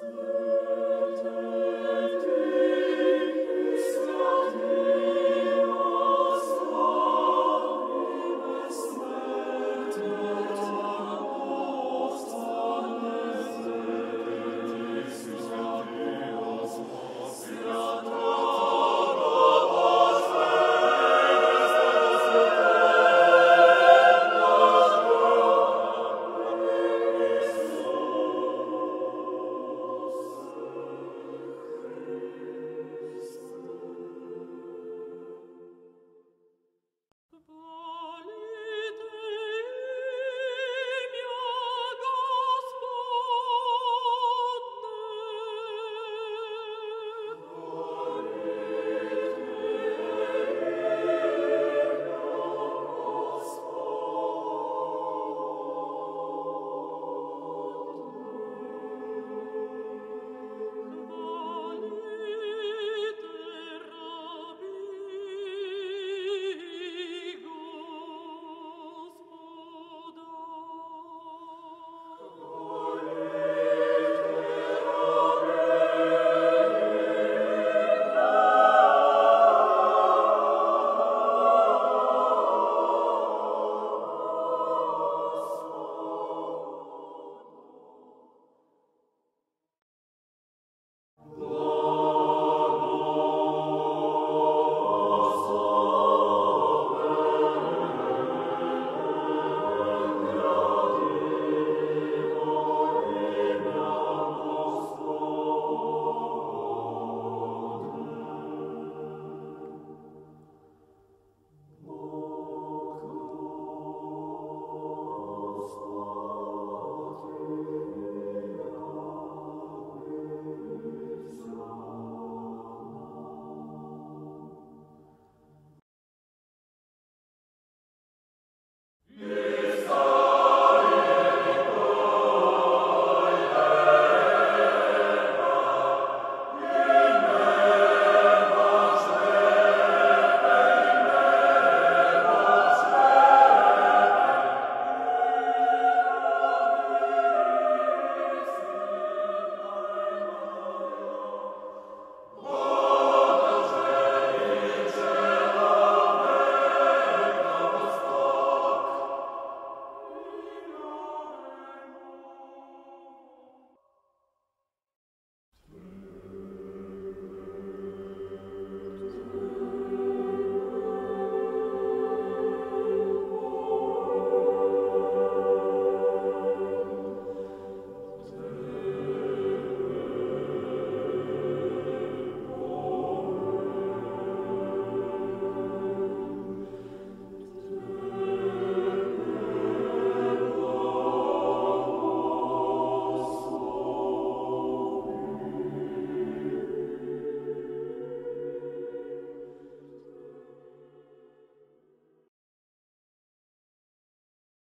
Christmas.